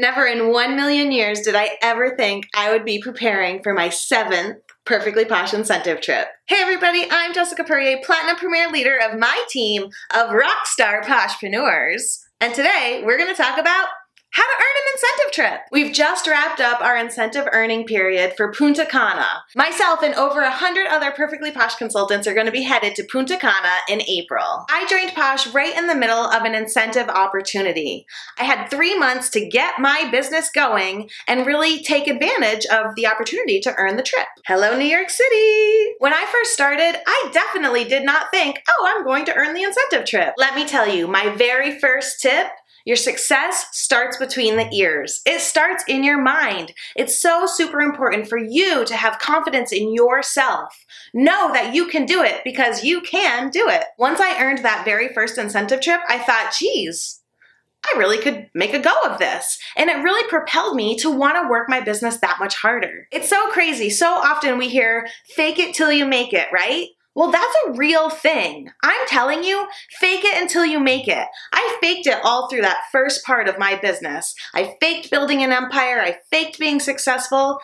Never in one million years did I ever think I would be preparing for my seventh Perfectly Posh incentive trip. Hey everybody, I'm Jessica Peryea, Platinum Premier Leader of my team of Rockstar Poshpreneurs. And today we're gonna talk about how to earn an incentive trip. We've just wrapped up our incentive earning period for Punta Cana. Myself and over a hundred other Perfectly Posh consultants are gonna be headed to Punta Cana in April. I joined Posh right in the middle of an incentive opportunity. I had three months to get my business going and really take advantage of the opportunity to earn the trip. Hello, New York City! When I first started, I definitely did not think, oh, I'm going to earn the incentive trip. Let me tell you, my very first tip your success starts between the ears. It starts in your mind. It's so super important for you to have confidence in yourself. Know that you can do it because you can do it. Once I earned that very first incentive trip, I thought, geez, I really could make a go of this. And it really propelled me to want to work my business that much harder. It's so crazy. So often we hear, fake it till you make it, right? Well, that's a real thing. I'm telling you, fake it until you make it. I faked it all through that first part of my business. I faked building an empire, I faked being successful,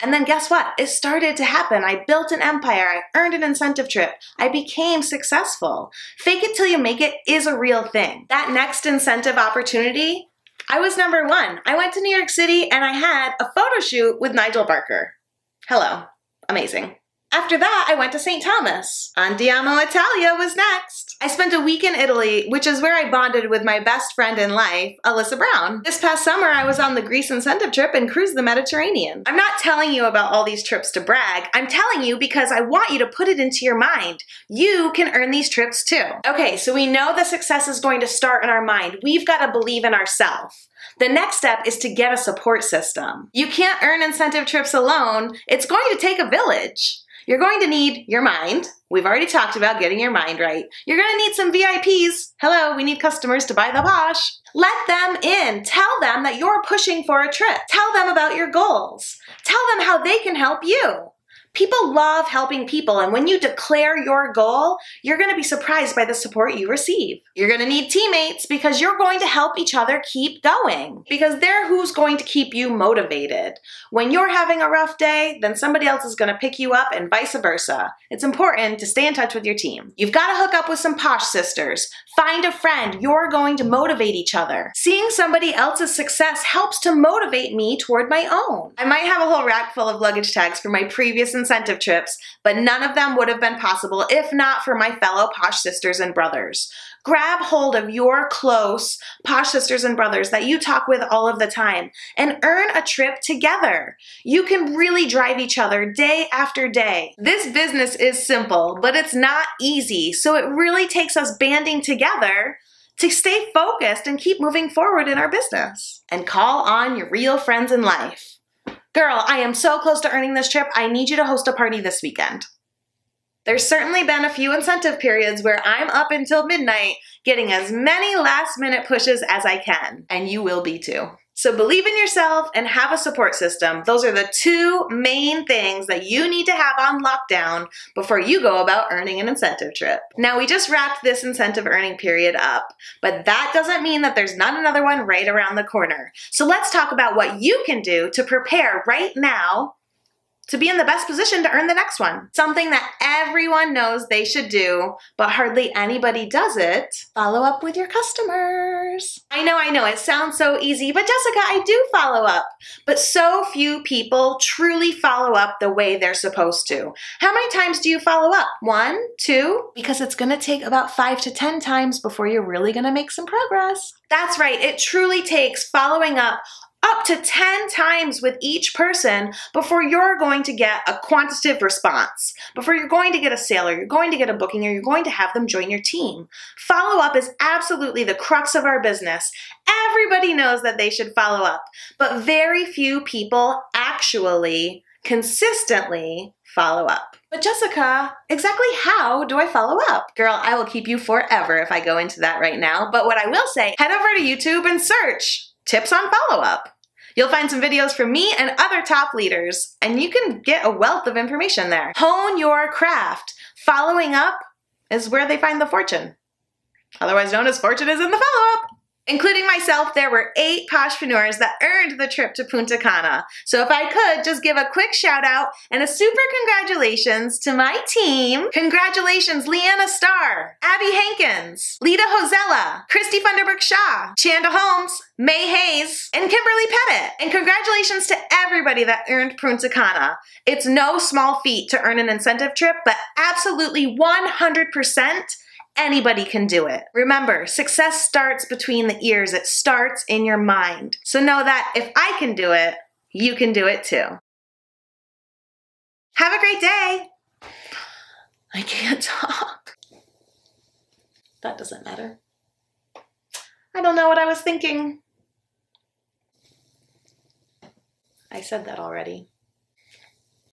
and then guess what? It started to happen. I built an empire. I earned an incentive trip. I became successful. Fake it till you make it is a real thing. That next incentive opportunity, I was number one. I went to New York City and I had a photo shoot with Nigel Barker. Hello. Amazing. After that, I went to St. Thomas. Andiamo Italia was next. I spent a week in Italy, which is where I bonded with my best friend in life, Alyssa Brown. This past summer, I was on the Greece incentive trip and cruised the Mediterranean. I'm not telling you about all these trips to brag. I'm telling you because I want you to put it into your mind. You can earn these trips too. Okay, so we know the success is going to start in our mind. We've got to believe in ourselves. The next step is to get a support system. You can't earn incentive trips alone. It's going to take a village. You're going to need your mind. We've already talked about getting your mind right. You're going to need some VIPs. Hello, we need customers to buy the Posh. Let them in. Tell them that you're pushing for a trip. Tell them about your goals. Tell them how they can help you. People love helping people, and when you declare your goal, you're gonna be surprised by the support you receive. You're gonna need teammates because you're going to help each other keep going, because they're who's going to keep you motivated. When you're having a rough day, then somebody else is gonna pick you up, and vice versa. It's important to stay in touch with your team. You've gotta hook up with some posh sisters. Find a friend. You're going to motivate each other. Seeing somebody else's success helps to motivate me toward my own. I might have a whole rack full of luggage tags for my previous incentive trips, but none of them would have been possible if not for my fellow Posh sisters and brothers. Grab hold of your close Posh sisters and brothers that you talk with all of the time and earn a trip together. You can really drive each other day after day. This business is simple, but it's not easy, so it really takes us banding together to stay focused and keep moving forward in our business. And call on your real friends in life. Girl, I am so close to earning this trip. I need you to host a party this weekend. There's certainly been a few incentive periods where I'm up until midnight getting as many last minute pushes as I can, and you will be too. So believe in yourself and have a support system. Those are the two main things that you need to have on lockdown before you go about earning an incentive trip. Now we just wrapped this incentive earning period up, but that doesn't mean that there's not another one right around the corner. So let's talk about what you can do to prepare right now to be in the best position to earn the next one. Something that everyone knows they should do, but hardly anybody does it. Follow up with your customers. I know, I know, it sounds so easy, but Jessica, I do follow up. But so few people truly follow up the way they're supposed to. How many times do you follow up? One, two? Because it's gonna take about five to 10 times before you're really gonna make some progress. That's right, it truly takes following up up to 10 times with each person before you're going to get a quantitative response, before you're going to get a sale or you're going to get a booking or you're going to have them join your team. Follow up is absolutely the crux of our business. Everybody knows that they should follow up, but very few people actually consistently follow up. But Jessica, exactly how do I follow up? Girl, I will keep you forever if I go into that right now. But what I will say, head over to YouTube and search tips on follow up. You'll find some videos from me and other top leaders, and you can get a wealth of information there. Hone your craft. Following up is where they find the fortune. Otherwise known as fortune is in the follow up. Including myself, there were eight Poshpreneurs that earned the trip to Punta Cana. So if I could, just give a quick shout out and a super congratulations to my team. Congratulations, Leanna Starr, Abby Hankins, Lita Hosella, Christy Funderburk Shaw, Chanda Holmes, May Hayes, and Kimberly Pettit. And congratulations to everybody that earned Punta Cana. It's no small feat to earn an incentive trip, but absolutely 100% Anybody can do it. Remember, success starts between the ears. It starts in your mind. So know that if I can do it, you can do it too. Have a great day. I can't talk. That doesn't matter. I don't know what I was thinking. I said that already.